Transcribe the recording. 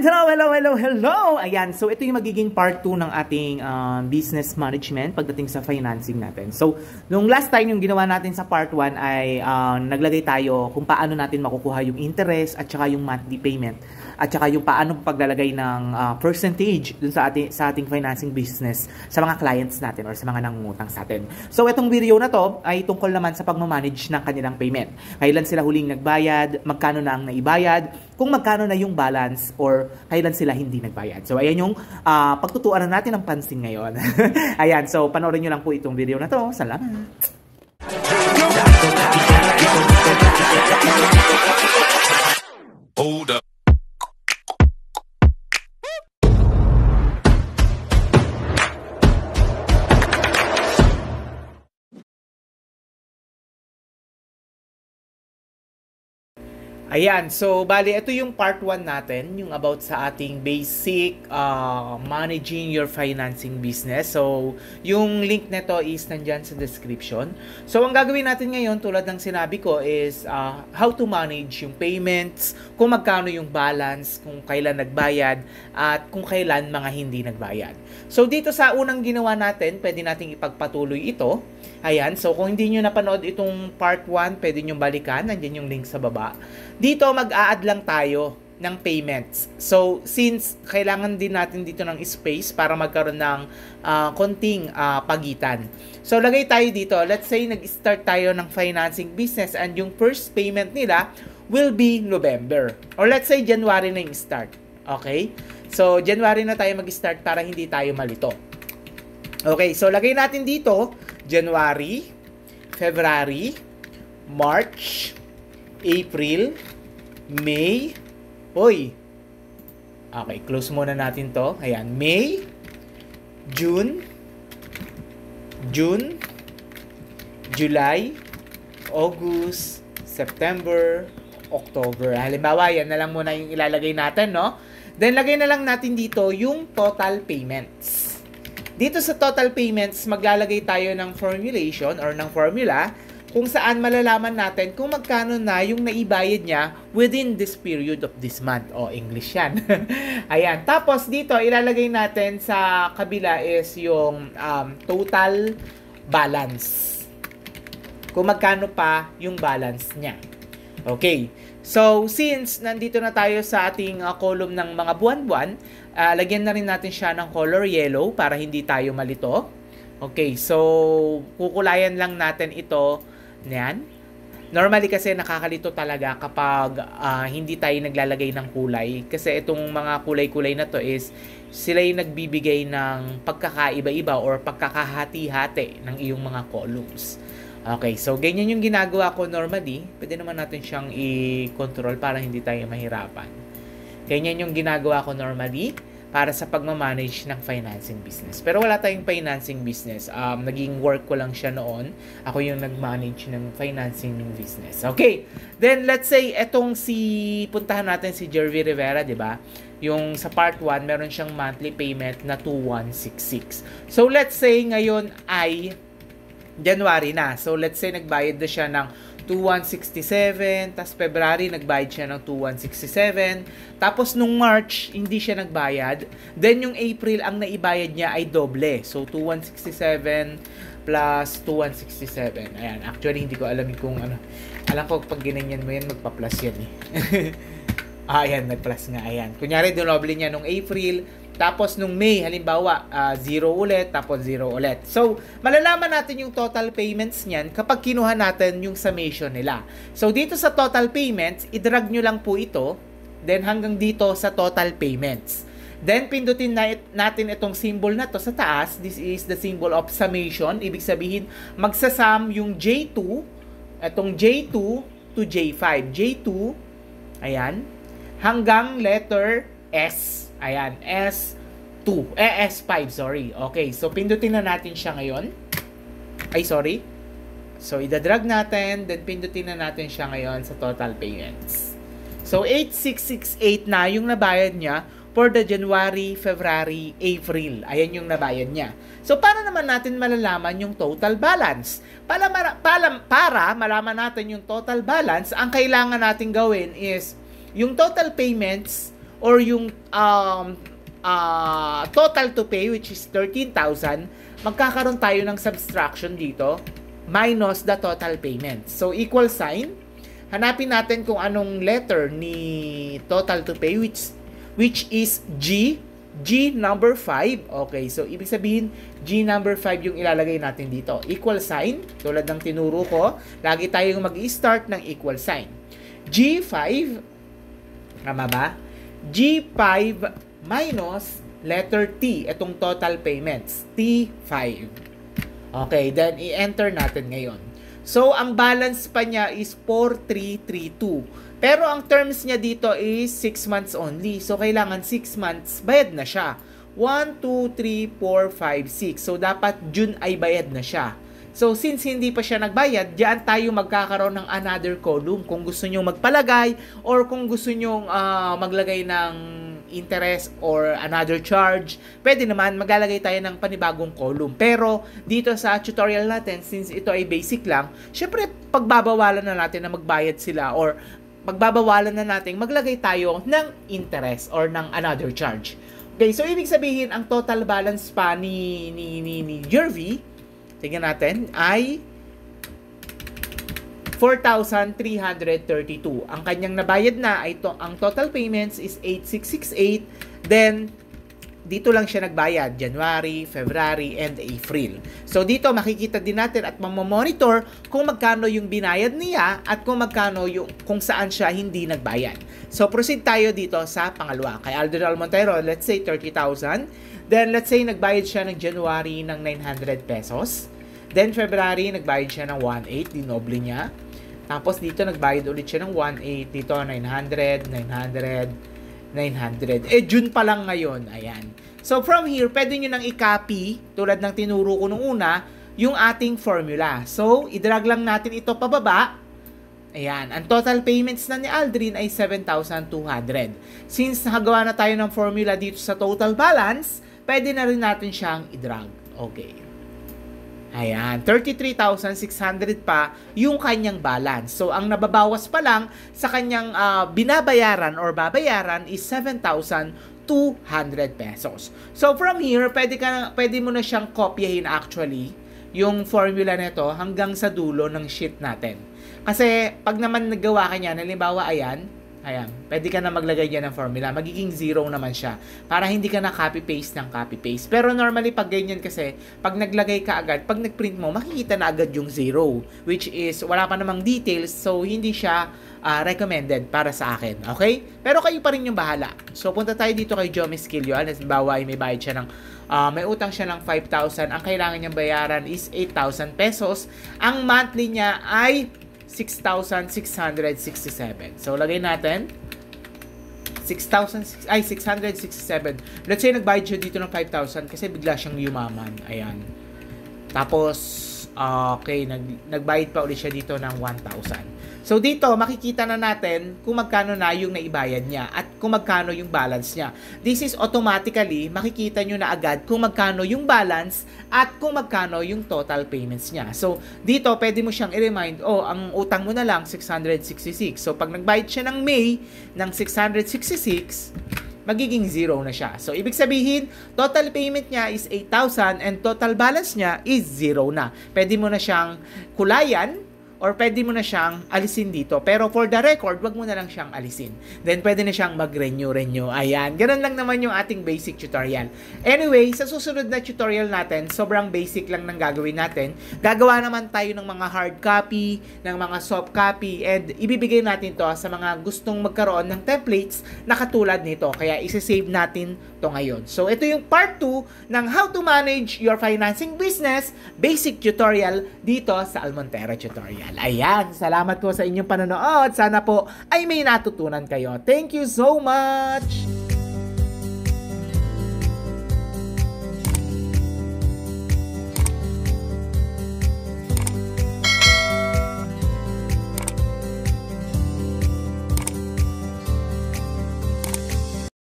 And hello, hello, hello, hello! Ayan, so ito yung magiging part 2 ng ating uh, business management pagdating sa financing natin. So, nung last time yung ginawa natin sa part 1 ay uh, naglagay tayo kung paano natin makukuha yung interest at saka yung monthly payment at saka yung paano paglalagay ng uh, percentage dun sa ating, sa ating financing business sa mga clients natin or sa mga nangungutang sa atin. So, itong video na to ay tungkol naman sa pagmamanage ng kanilang payment. Kailan sila huling nagbayad, magkano na ang naibayad, kung magkano na yung balance or kailan sila hindi nagbayad. So, ayan yung uh, pagtutuanan natin ng pansin ngayon. ayan, so panoorin nyo lang po itong video na to. Salamat! Ayan, so bali ito yung part 1 natin, yung about sa ating basic uh, managing your financing business. So, yung link nito is nandyan sa description. So, ang gagawin natin ngayon, tulad ng sinabi ko, is uh, how to manage yung payments, kung magkano yung balance, kung kailan nagbayad, at kung kailan mga hindi nagbayad. So, dito sa unang ginawa natin, pwede nating ipagpatuloy ito. Ayan, so kung hindi nyo napanood itong part 1, pwede nyo balikan. Nandiyan yung link sa baba. Dito, mag-a-add lang tayo ng payments. So, since kailangan din natin dito ng space para magkaroon ng uh, konting uh, pagitan. So, lagay tayo dito. Let's say, nag-start tayo ng financing business and yung first payment nila will be November. Or let's say, January na yung start. Okay? So, January na tayo mag-start para hindi tayo malito. Okay, so lagay natin dito January, February, March, April, May, Hoy! Okay, close muna natin to. Ayan, May, June, June, July, August, September, October. Halimbawa, yan na lang muna yung ilalagay natin, no? Then, lagay na lang natin dito yung total payments. Dito sa total payments, maglalagay tayo ng formulation or ng formula kung saan malalaman natin kung magkano na yung naibayad niya within this period of this month. O, oh, English yan. Ayan. Tapos dito, ilalagay natin sa kabila is yung um, total balance. Kung magkano pa yung balance niya. Okay. So, since nandito na tayo sa ating uh, column ng mga buwan-buwan, uh, lagyan na rin natin siya ng color yellow para hindi tayo malito. Okay, so kukulayan lang natin ito. Yan. Normally kasi nakakalito talaga kapag uh, hindi tayo naglalagay ng kulay. Kasi itong mga kulay-kulay na to is sila yung nagbibigay ng pagkakaiba-iba or pagkakahati-hati ng iyong mga columns. Okay, so ganyan yung ginagawa ko normally. Pwede naman natin siyang i-control para hindi tayo mahirapan. Ganyan yung ginagawa ko normally para sa pagmamanage ng financing business. Pero wala tayong financing business. Um, naging work ko lang siya noon. Ako yung nag-manage ng financing business. Okay. Then, let's say, etong si, puntahan natin si Jervy Rivera, di ba? Yung sa part 1, meron siyang monthly payment na 2166. So, let's say, ngayon ay January na. So, let's say nagbayad na siya ng 2167, tapos February nagbayad siya ng 2167, tapos nung March hindi siya nagbayad, then yung April ang naibayad niya ay doble. So 2167 plus 2167. Ayan, actually hindi ko alam kung ano. Alam ko pag ginanyan mo yan magpa-plus yan eh. ah, ayan, nag-plus nga. Ayan. Kunyari, doble niya nung April, tapos nung May, halimbawa, uh, zero ulit, tapos zero ulit. So, malalaman natin yung total payments niyan kapag kinuha natin yung summation nila. So, dito sa total payments, idrag nyo lang po ito, then hanggang dito sa total payments. Then, pindutin na natin itong symbol na to sa taas. This is the symbol of summation. Ibig sabihin, magsasum yung J2, itong J2 to J5. J2, ayan, hanggang letter S. Ayan, S2. Eh, S5, sorry. Okay, so pindutin na natin siya ngayon. Ay, sorry. So, idadrag natin, then pindutin na natin siya ngayon sa total payments. So, 8668 na yung nabayad niya for the January, February, April. Ayan yung nabayad niya. So, para naman natin malalaman yung total balance? Para, para, para malaman natin yung total balance, ang kailangan natin gawin is yung total payments or yung um, uh, total to pay which is 13,000, magkakaroon tayo ng subtraction dito minus the total payment. So equal sign, hanapin natin kung anong letter ni total to pay which which is G G number 5. Okay, so ibig sabihin, G number 5 yung ilalagay natin dito. Equal sign, tulad ng tinuro ko, lagi tayong mag-start ng equal sign. G5, tama ba? G5 minus letter T, itong total payments, T5. Okay, then i-enter natin ngayon. So, ang balance pa niya is 4332. Pero ang terms niya dito is 6 months only. So, kailangan 6 months, bayad na siya. 1, 2, 3, 4, 5, 6. So, dapat June ay bayad na siya. So, since hindi pa siya nagbayad, diyan tayo magkakaroon ng another column kung gusto nyo magpalagay or kung gusto nyo uh, maglagay ng interest or another charge, pwede naman maglalagay tayo ng panibagong column. Pero dito sa tutorial natin, since ito ay basic lang, syempre pagbabawalan na natin na magbayad sila or magbabawalan na natin maglagay tayo ng interest or ng another charge. Okay, so ibig sabihin ang total balance pa ni ni ni, ni Jervy, tingnan natin, ay 4,332. Ang kanyang nabayad na ay to, ang total payments is 8668. Then dito lang siya nagbayad, January, February, and April. So dito makikita din natin at mamomonitor kung magkano yung binayad niya at kung magkano yung kung saan siya hindi nagbayad. So proceed tayo dito sa pangalawa. Kay Aldo Montero, let's say 30,000. Then let's say nagbayad siya ng January ng 900 pesos. Then February nagbayad siya ng 1.8, dinoble niya. Tapos dito nagbayad ulit siya ng 1.8, dito 900, 900, 900. Eh, June pa lang ngayon. Ayan. So, from here, pwede nyo nang i-copy, tulad ng tinuro ko nung una, yung ating formula. So, i-drag lang natin ito pababa. Ayan. Ang total payments na ni Aldrin ay 7,200. Since nakagawa na tayo ng formula dito sa total balance, pwede na rin natin siyang i-drag. Okay. Ayan, 33,600 pa yung kanyang balance. So, ang nababawas pa lang sa kanyang uh, binabayaran or babayaran is 7,200 pesos. So, from here, pwede, ka, pwede mo na siyang kopyahin actually yung formula nito hanggang sa dulo ng sheet natin. Kasi, pag naman nagawa ka niya, halimbawa, ayan, Ayan, pwede ka na maglagay dyan ng formula. Magiging zero naman siya. Para hindi ka na copy-paste ng copy-paste. Pero normally, pag ganyan kasi, pag naglagay ka agad, pag nag-print mo, makikita na agad yung zero. Which is, wala pa namang details, so hindi siya uh, recommended para sa akin. Okay? Pero kayo pa rin yung bahala. So, punta tayo dito kay Jomi Skillo. Halimbawa, ay may bayad siya ng uh, may utang siya ng 5,000. Ang kailangan niyang bayaran is 8,000 pesos. Ang monthly niya ay 6,667. So, lagay natin. 6,000, ay, 667. Let's say, nagbayad siya dito ng 5,000 kasi bigla siyang yumaman. Ayan. Tapos, okay, nag, nagbayad pa ulit siya dito ng 1,000. So dito, makikita na natin kung magkano na yung naibayad niya at kung magkano yung balance niya. This is automatically, makikita nyo na agad kung magkano yung balance at kung magkano yung total payments niya. So dito, pwede mo siyang i-remind, oh, ang utang mo na lang 666. So pag nagbayad siya ng May ng 666, magiging zero na siya. So, ibig sabihin, total payment niya is 8,000 and total balance niya is zero na. Pwede mo na siyang kulayan or pwede mo na siyang alisin dito. Pero for the record, wag mo na lang siyang alisin. Then pwede na siyang mag-renew-renew. Ayan, ganun lang naman yung ating basic tutorial. Anyway, sa susunod na tutorial natin, sobrang basic lang ng gagawin natin. Gagawa naman tayo ng mga hard copy, ng mga soft copy, and ibibigay natin to sa mga gustong magkaroon ng templates na katulad nito. Kaya isa-save natin to ngayon. So, ito yung part 2 ng how to manage your financing business basic tutorial dito sa Almontera Tutorial. Ayan, salamat po sa inyong panonood. Sana po ay may natutunan kayo. Thank you so much!